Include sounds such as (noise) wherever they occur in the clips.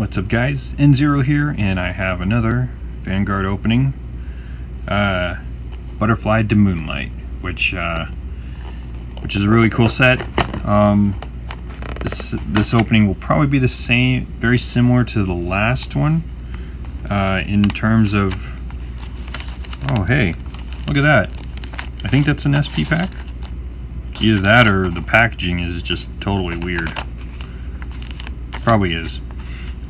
What's up guys, NZero here, and I have another Vanguard opening. Uh, Butterfly to Moonlight, which uh, which is a really cool set. Um, this, this opening will probably be the same, very similar to the last one, uh, in terms of, oh hey, look at that. I think that's an SP pack. Either that or the packaging is just totally weird. Probably is.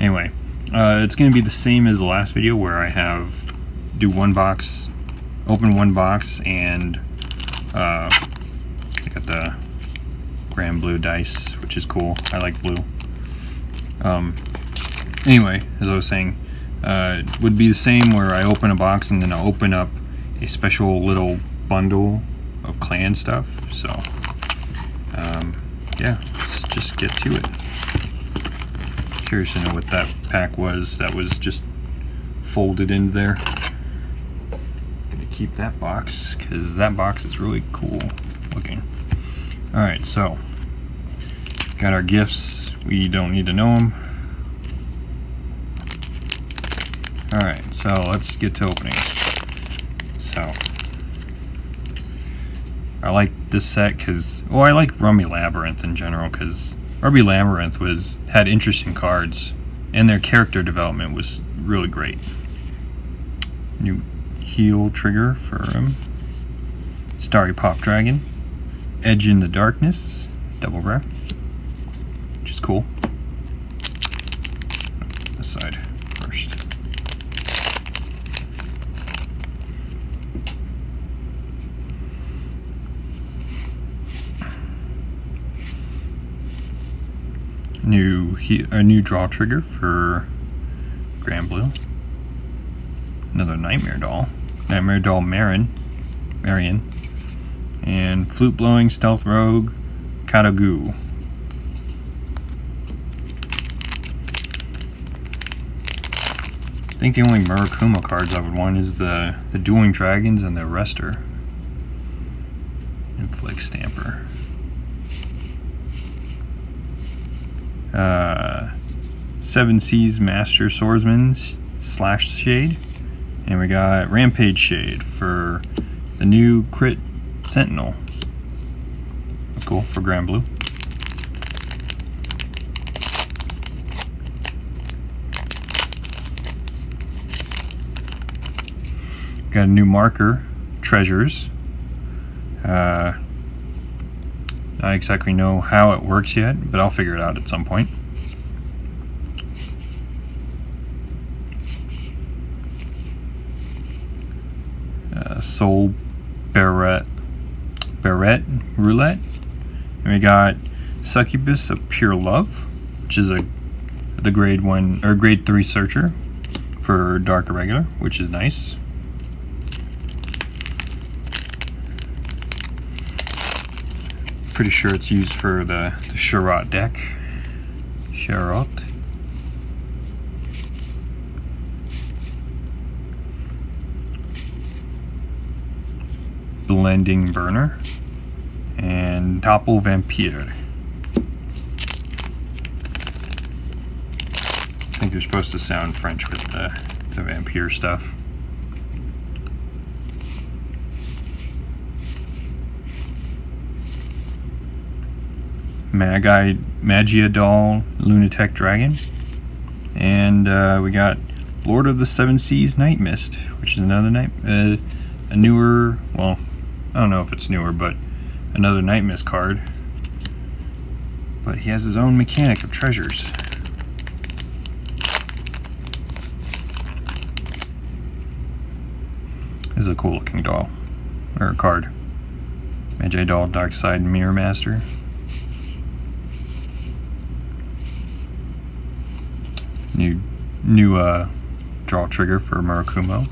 Anyway, uh, it's going to be the same as the last video where I have do one box, open one box, and uh, I got the Granblue dice, which is cool. I like blue. Um, anyway, as I was saying, uh, would be the same where I open a box and then I open up a special little bundle of clan stuff. So, um, yeah, let's just get to it curious to know what that pack was that was just folded into there. Gonna keep that box because that box is really cool looking. All right, so got our gifts. We don't need to know them. All right, so let's get to opening. So I like this set because, well, I like Rummy Labyrinth in general because Rummy Labyrinth was had interesting cards, and their character development was really great. New heal trigger for him. Starry Pop Dragon. Edge in the Darkness. Double wrap. Which is cool. This side first. New a new draw trigger for Granblue. Another Nightmare Doll. Nightmare Doll Marin. Marion. And Flute Blowing Stealth Rogue Katagu. I think the only Murakumo cards I would want is the, the Dueling Dragons and the Arrestor. Uh, Seven Seas Master Swordsman slash Shade. And we got Rampage Shade for the new Crit Sentinel. That's cool for Granblue. Got a new marker, Treasures. Uh, not exactly know how it works yet, but I'll figure it out at some point. Uh, Soul Barret, Barret Roulette. And we got Succubus of Pure Love, which is a the grade one or grade three searcher for Dark Irregular, which is nice. Pretty sure it's used for the, the Sherrod deck. Sherrod. Blending Burner. And Topple Vampire. I think you're supposed to sound French with the, the vampire stuff. Magi Magia Doll Lunatech Dragon. And uh, we got Lord of the Seven Seas Night Mist, which is another night, uh, a newer, well, I don't know if it's newer, but another Night Mist card. But he has his own mechanic of treasures. This is a cool looking doll, or a card. Magi Doll Dark Side Mirror Master. New new uh, draw trigger for Murakumo.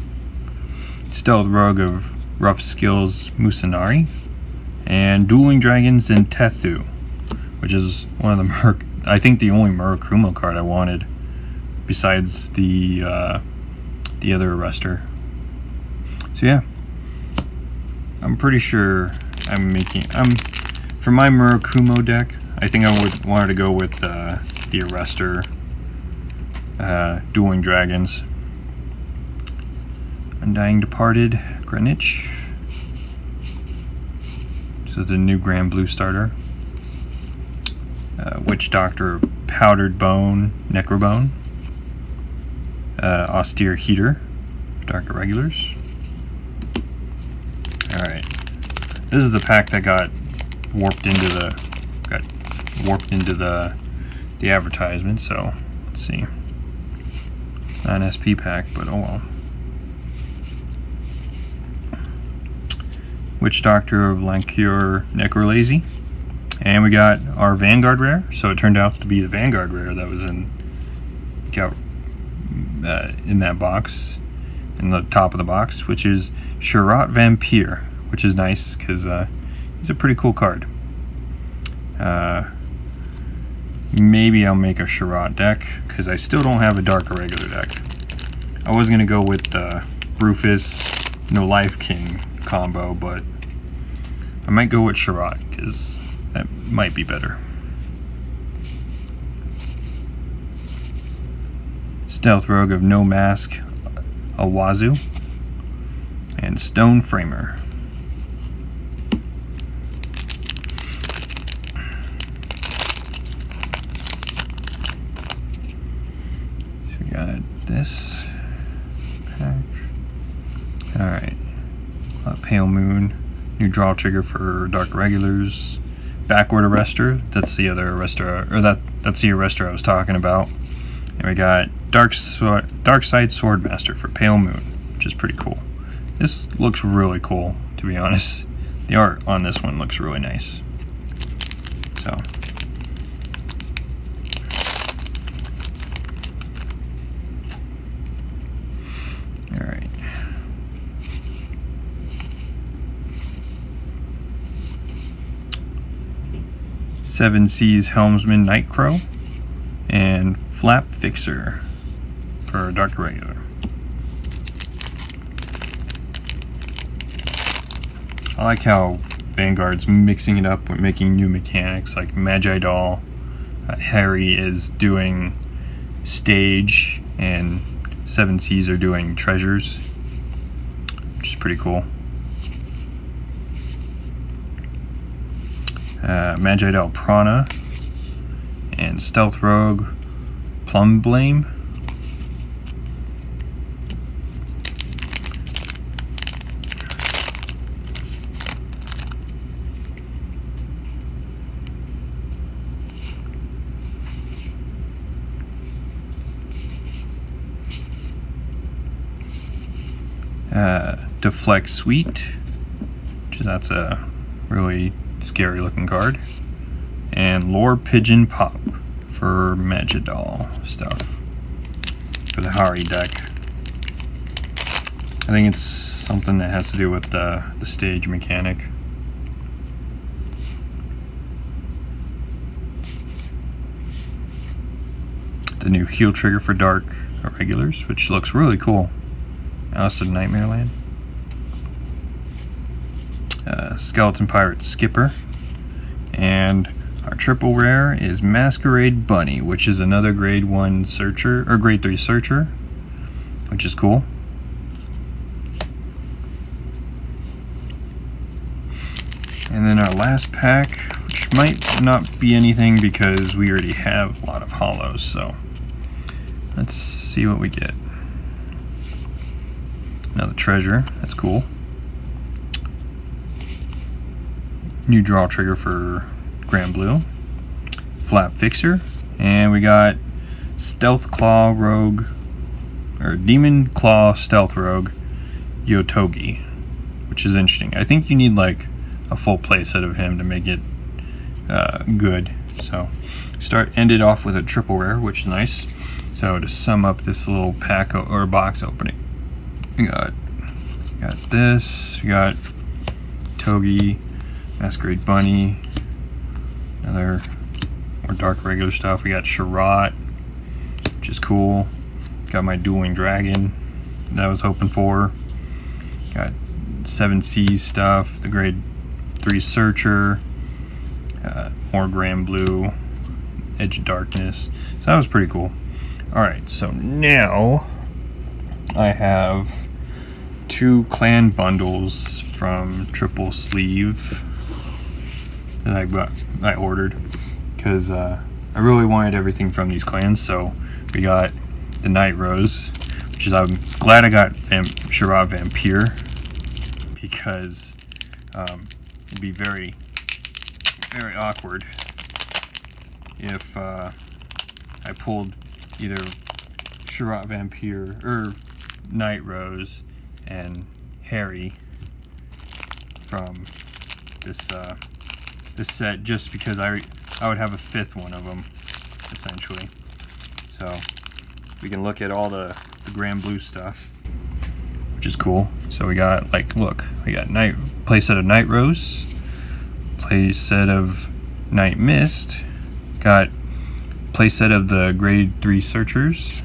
Stealth Rogue of Rough Skills Musanari. And Dueling Dragons and Tethu, which is one of the Mur I think the only Murakumo card I wanted besides the uh, the other arrestor. So yeah, I'm pretty sure I'm making I'm for my Murakumo deck. I think I would wanted to go with uh, the arrestor uh, Dueling Dragons, Undying Departed, Greenwich. So the new Granblue starter. Uh, Witch Doctor, Powdered Bone, Necrobone. Uh, austere Heater, Dark Irregulars. Alright. This is the pack that got warped into the got warped into the the advertisement, so let's see. Not an SP pack, but oh well. Witch Doctor of Lancure Necrolazy. And we got our Vanguard rare, so it turned out to be the Vanguard rare that was in got uh, in that box, in the top of the box, which is Sherrod Vampire, which is nice because uh, he's a pretty cool card. Uh, maybe I'll make a Sherrod deck because I still don't have a Dark Irregular deck. I was gonna go with the Rufus No Life King combo, but I might go with Sherrod because that might be better. Stealth Rogue of No Mask, uh, Awazu, and Stone Framer. So we got this pack. Alright. Uh, Pale Moon, draw trigger for Dark Regulars. Backward Arrestor, that's the other arrestor, or that that's the arrestor I was talking about. And we got Dark, Dark Side Swordmaster for Pale Moon, which is pretty cool. This looks really cool, to be honest. The art on this one looks really nice. So. Seven Seas Helmsman Nightcrow and Flap Fixer for Dark Irregular. I like how Vanguard's mixing it up with making new mechanics like Magi Doll. Uh, Harri is doing stage and Seven Seas are doing treasures, which is pretty cool. Uh, Prana and Stealth Rogue Plum Blame. Uh, Deflect which that's a really scary looking card. And Lore Pigeon Pop for Magidol stuff. For the Harri deck. I think it's something that has to do with the, the stage mechanic. The new heal trigger for Dark Regulars, which looks really cool. Alice Nightmare Land. Uh, Skeleton Pirate Skipper. And our triple rare is Masquerade Bunny, which is another grade 1 searcher, or grade 3 searcher, which is cool. And then our last pack, which might not be anything because we already have a lot of hollows, so let's see what we get. Another treasure, that's cool. New draw trigger for Granblue, Flap Fixer. And we got Stealth Claw Rogue, or Demon Claw Stealth Rogue Yotogi, which is interesting. I think you need like a full playset of him to make it uh, good. So start ended off with a triple rare, which is nice. So to sum up this little pack or box opening, we got got this, we got Togi, Masquerade Bunny, another more dark regular stuff. We got Sherrod, which is cool. Got my Dueling Dragon that I was hoping for. Got Seven Seas stuff, the grade 3 Searcher, uh, more Granblue, Edge of Darkness. So that was pretty cool. Alright, so now I have two clan bundles from Triple Sleeve that I got, I ordered because uh, I really wanted everything from these clans. So we got the Night Rose, which is I'm glad I got Vam Shirra Vampire because um, it'd be very very awkward if uh, I pulled either Shirra Vampire or Night Rose and Harri from this uh, this set just because I I would have a fifth one of them essentially. So we can look at all the, the Granblue stuff, which is cool. So we got like look, we got night play set of Night Rose, play set of Night Mist, got playset of the Grade Three Searchers,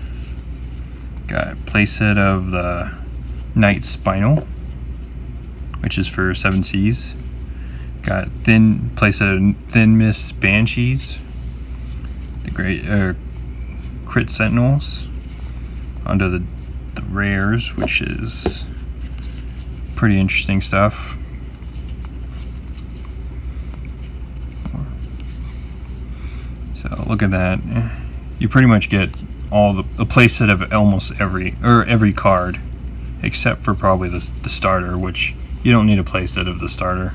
got playset of the Night Spinal, which is for Seven Seas. Got thin playset of Thin Mist Banshees, the great uh, Crit Sentinels, under the, the rares, which is pretty interesting stuff. So look at that. You pretty much get all the a playset of almost every or every card except for probably the, the starter, which you don't need a playset of the starter.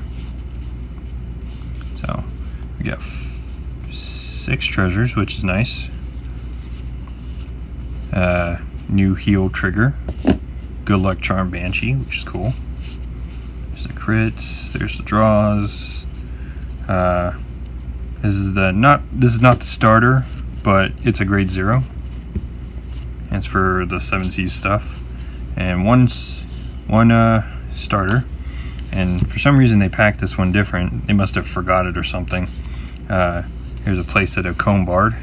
We got six treasures, which is nice. Uh, new heal trigger, good luck charm banshee, which is cool. There's the crits. There's the draws. Uh, this is the not this is not the starter, but it's a grade zero. And it's for the seven seas stuff and one's one uh, starter. And for some reason they packed this one different. They must have forgot it or something. Uh, here's a place playset of Combard,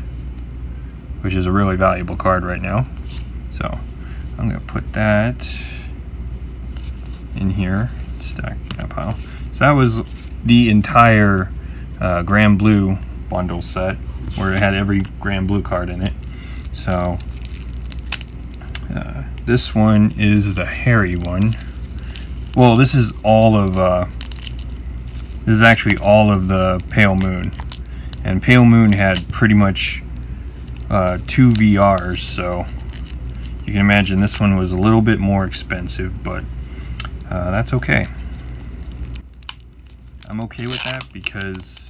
which is a really valuable card right now. So I'm gonna put that in here, stack that pile. So that was the entire uh, Granblue bundle set, where it had every Granblue card in it. So uh, this one is the hairy one. Well, this is all of, uh, this is actually all of the Pale Moon. And Pale Moon had pretty much uh, two VRs, so you can imagine this one was a little bit more expensive, but uh, that's okay. I'm okay with that because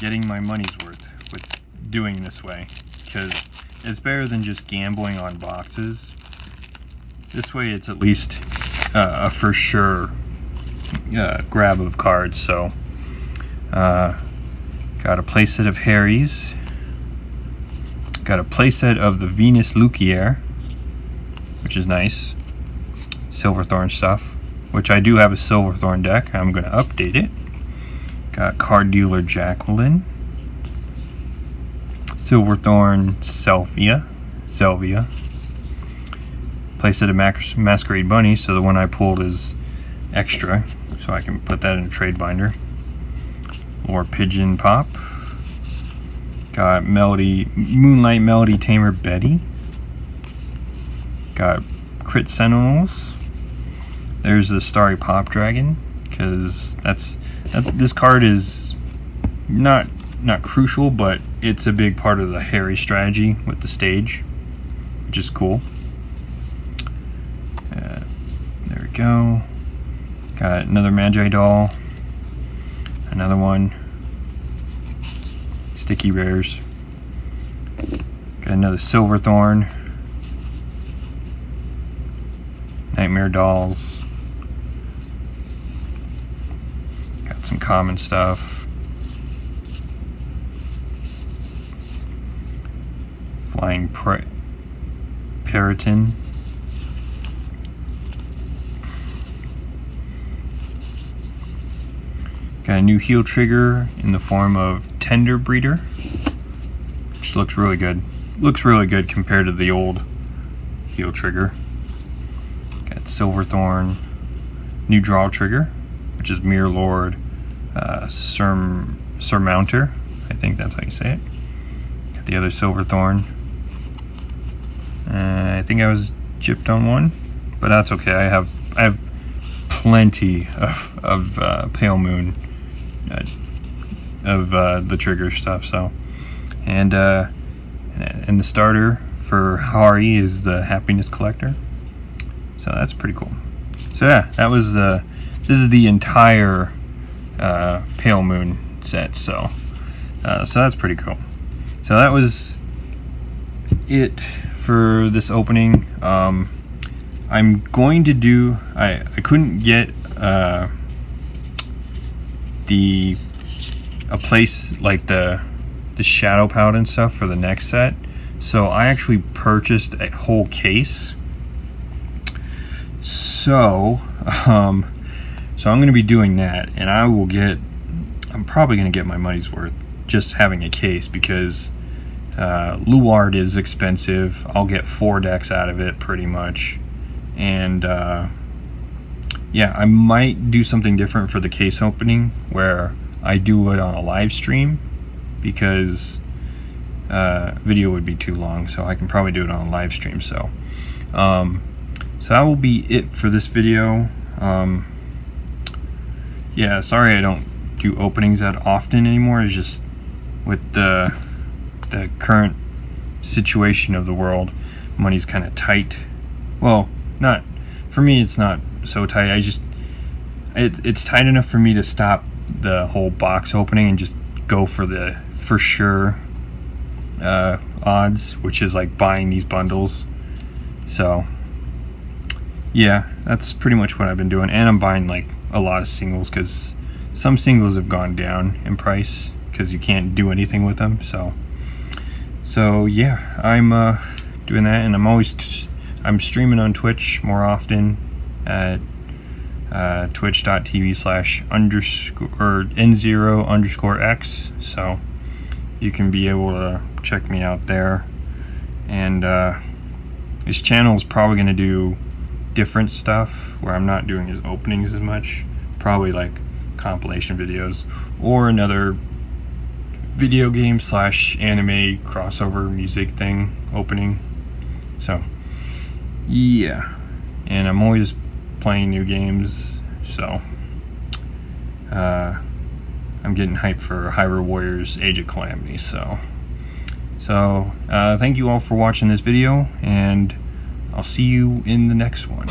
getting my money's worth with doing this way. Because it's better than just gambling on boxes. This way it's at least uh, a for sure uh, grab of cards. So, uh, got a playset of Harri's. Got a playset of the Venus Luquier, which is nice. Silverthorn stuff, which I do have a Silverthorn deck. I'm going to update it. Got Card Dealer Jacqueline. Silverthorn Selvia. Selvia. Playset of Masquerade Bunny, so the one I pulled is extra, so I can put that in a trade binder. Or Pigeon Pop. Got Melody, Moonlight Melody Tamer Betty. Got Crit Sentinels. There's the Starry Pop Dragon, because that's that, this card is not not crucial, but it's a big part of the Harri strategy with the stage, which is cool. Uh, there we go. Got another Magi doll. Another one. Sticky rares. Got another Silverthorn. Nightmare dolls. Got some common stuff. Flying Peryton. Got a new heal trigger in the form of Tender Breeder, which looks really good. Looks really good compared to the old heal trigger. Got Silverthorn, new draw trigger, which is Mirror Lord uh, Surmounter. I think that's how you say it. Got the other Silverthorn. Uh, I think I was gypped on one, but that's okay. I have I have plenty of, of uh, Pale Moon of uh, the trigger stuff. So, and uh, and the starter for Harri is the Happiness Collector. So that's pretty cool. So yeah, that was the this is the entire uh, Pale Moon set. So uh, so that's pretty cool. So that was it for this opening. Um, I'm going to do. I I couldn't get uh, the a place like the the shadow paladin and stuff for the next set. So I actually purchased a whole case. So, (laughs) um, so I'm going to be doing that, and I will get. I'm probably going to get my money's worth just having a case because uh, Luard is expensive. I'll get four decks out of it pretty much, and uh, yeah, I might do something different for the case opening where I do it on a live stream because uh, video would be too long, so I can probably do it on a live stream. So, um, so that will be it for this video. Um, yeah, sorry I don't do openings that often anymore. It's just with the the current situation of the world, money's kind of tight. Well, not for me. It's not so tight. I just it, it's tight enough for me to stop the whole box opening and just go for the for sure uh, odds, which is like buying these bundles. So yeah, that's pretty much what I've been doing, and I'm buying like a lot of singles because some singles have gone down in price because you can't do anything with them. So so yeah, I'm uh, doing that, and I'm always I'm streaming on Twitch more often at uh, twitch.tv slash underscore or NZero underscore x. So you can be able to check me out there. And uh, this channel is probably going to do different stuff where I'm not doing his openings as much. Probably like compilation videos or another video game slash anime crossover music thing opening. So yeah. And I'm always playing new games, so uh, I'm getting hyped for Hyrule Warriors Age of Calamity. So, so uh, thank you all for watching this video, and I'll see you in the next one.